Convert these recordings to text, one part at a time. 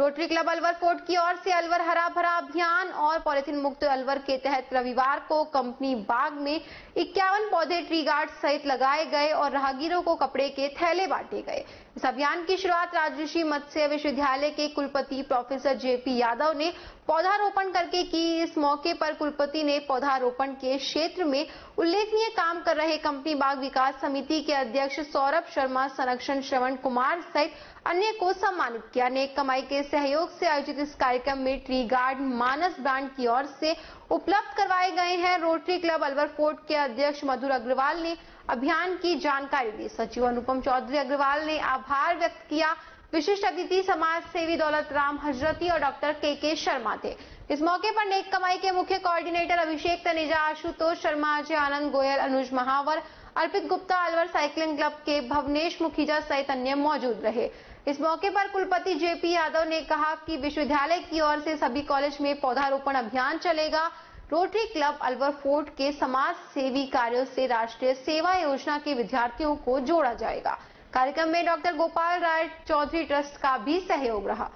Rotary club Alwar fort की ओर से अलवर हरा भरा अभियान और पॉलिथीन मुक्त अलवर के तहत रविवार को कंपनी बाग में इक्यावन पौधे ट्री गार्ड सहित लगाए गए और राहगीरों को कपड़े के थैले बांटे गए। इस अभियान की शुरुआत राजऋषि मत्स्य विश्वविद्यालय के कुलपति प्रोफेसर जेपी यादव ने पौधारोपण करके की। इस मौके पर कुलपति ने पौधारोपण के क्षेत्र में उल्लेखनीय काम कर रहे कंपनी बाग विकास समिति के अध्यक्ष सौरभ शर्मा, संरक्षण श्रवण कुमार सहित अन्य को सम्मानित किया। नेक कमाई के सहयोग से आयोजित इस कार्यक्रम में ट्री गार्ड मानस ब्रांड की ओर से उपलब्ध करवाए गए हैं। रोटरी क्लब अलवर फोर्ट के अध्यक्ष मधुर अग्रवाल ने अभियान की जानकारी दी। सचिव अनुपम चौधरी अग्रवाल ने आभार व्यक्त किया। विशिष्ट अतिथि समाज सेवी दौलत राम हजरती और डॉक्टर के के शर्मा थे। इस मौके पर नेक कमाई के मुख्य coordinator Abhishek Taneja, Ashutosh Sharma Ajay Anand Goyal, Anuj Mahawar Arpit Gupta Alwar cycling club के भवनेश मुखीजा सहित अन्य मौजूद रहे। इस मौके पर कुलपति जेपी यादव ने कहा कि विश्वविद्यालय की ओर से सभी कॉलेज में पौधारोपण अभियान चलेगा। रोटरी क्लब अलवर फोर्ट के समाज सेवी कार्यों से राष्ट्रीय सेवा योजना के विद्यार्थियों को जोड़ा जाएगा। कार्यक्रम में डॉक्टर गोपाल राय चौधरी ट्रस्ट का भी सहयोग रहा।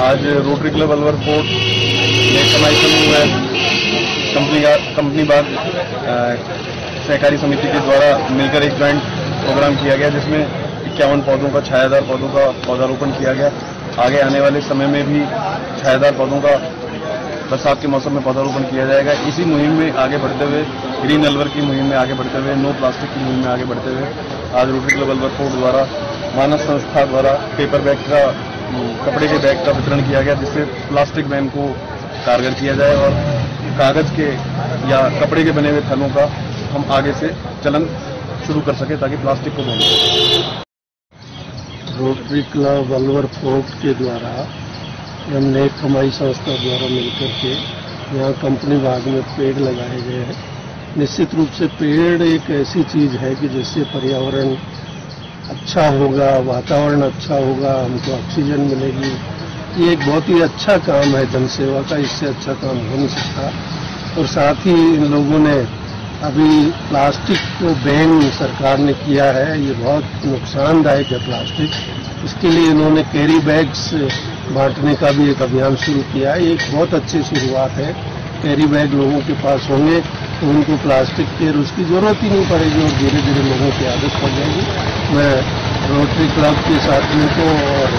आज रोटरी क्लब अलवर फोर्ट में समूह कंपनी कंपनी बाग सहकारी समिति के द्वारा मिलकर एक ज्वाइंट प्रोग्राम किया गया, जिसमें इक्यावन पौधों का, छायादार पौधों का पौधारोपण किया गया। आगे आने वाले समय में भी छायादार पौधों का बरसात के मौसम में पौधारोपण किया जाएगा। इसी मुहिम में आगे बढ़ते हुए ग्रीन अलवर की मुहिम में आगे बढ़ते हुए नो प्लास्टिक की मुहिम में आगे बढ़ते हुए, आज रोटरी क्लब अलवर फोर्ट द्वारा मानस संस्था द्वारा पेपर बैग का, कपड़े के बैग का वितरण किया गया, जिससे प्लास्टिक बैन को कारगर किया जाए और कागज़ के या कपड़े के बने हुए थलों का हम आगे से चलन शुरू कर सके ताकि प्लास्टिक को बने रोटरी क्लब अलवर फोर्ट के द्वारा हमने कमाई संस्था द्वारा मिलकर के यहाँ कंपनी बाग में पेड़ लगाए गए हैं। निश्चित रूप से पेड़ एक ऐसी चीज़ है कि जिससे पर्यावरण अच्छा होगा, वातावरण अच्छा होगा, हमको ऑक्सीजन मिलेगी। ये एक बहुत ही अच्छा काम है जनसेवा का, इससे अच्छा काम हो नहीं सकता। और साथ ही इन लोगों ने अभी प्लास्टिक को बैन सरकार ने किया है, ये बहुत नुकसानदायक है प्लास्टिक। इसके लिए इन्होंने कैरी बैग्स बांटने का भी एक अभियान शुरू किया है। एक बहुत अच्छी शुरुआत है। कैरी बैग लोगों के पास होंगे तो उनको प्लास्टिक के उसकी ज़रूरत ही नहीं पड़ेगी और धीरे धीरे लोगों की आदत पड़ जाएगी। मैं रोटरी क्लब के साथियों को और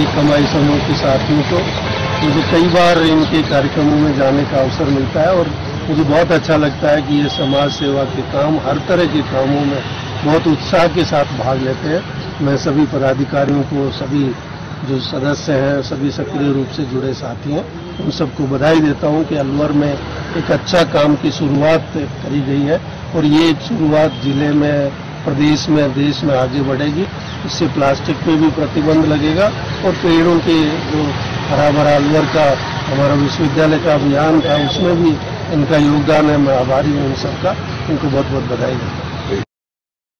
एक कमाई समूह के साथियों को, मुझे कई बार इनके कार्यक्रमों में जाने का अवसर मिलता है और मुझे बहुत अच्छा लगता है कि ये समाज सेवा के काम हर तरह के कामों में बहुत उत्साह के साथ भाग लेते हैं। मैं सभी पदाधिकारियों को, सभी जो सदस्य हैं, सभी सक्रिय रूप से जुड़े साथी हैं, उन सबको बधाई देता हूँ कि अलवर में एक अच्छा काम की शुरुआत करी गई है और ये शुरुआत ज़िले में, प्रदेश में, देश में आगे बढ़ेगी। इससे प्लास्टिक पे भी प्रतिबंध लगेगा और पेड़ों के जो हरा भरा अलवर का, हमारा विश्वविद्यालय का अभियान था, उसमें भी इनका योगदान है मैं आभारी हूँ इन सबका। इनको बहुत बहुत बधाई। देता